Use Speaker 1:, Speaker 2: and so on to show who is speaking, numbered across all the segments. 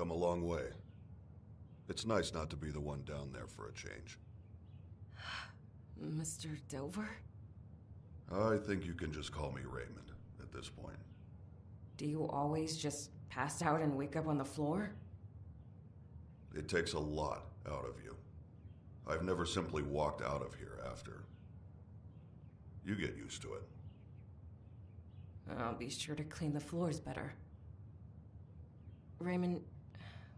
Speaker 1: Come a long way. It's nice not to be the one down there for a change.
Speaker 2: Mr. Delver?
Speaker 1: I think you can just call me Raymond at this point.
Speaker 2: Do you always just pass out and wake up on the floor?
Speaker 1: It takes a lot out of you. I've never simply walked out of here after. You get used to it.
Speaker 2: I'll be sure to clean the floors better. Raymond,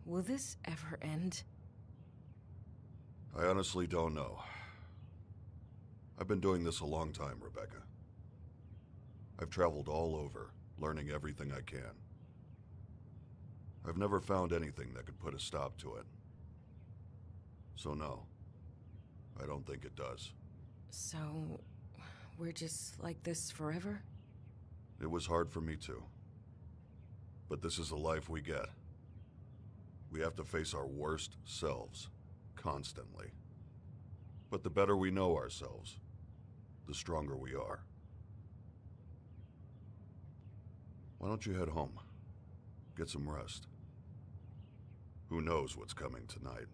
Speaker 2: will this ever end?
Speaker 1: I honestly don't know. I've been doing this a long time, Rebecca. I've traveled all over, learning everything I can. I've never found anything that could put a stop to it. So no, I don't think it does.
Speaker 2: So, we're just like this forever?
Speaker 1: It was hard for me too. But this is the life we get. We have to face our worst selves, constantly. But the better we know ourselves, the stronger we are. Why don't you head home? Get some rest. Who knows what's coming tonight?